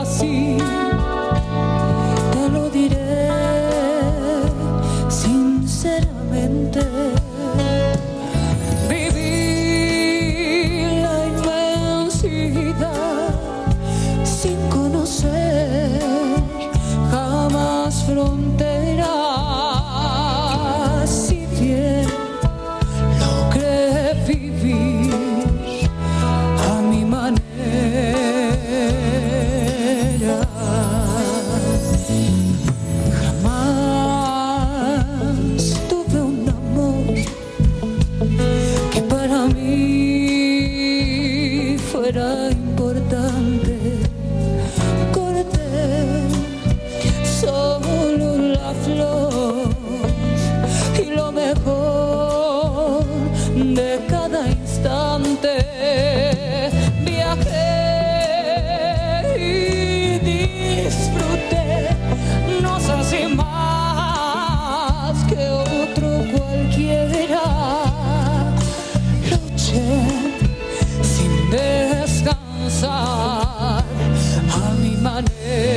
assim. fuera importante. Corté solo la flor y lo mejor de my name.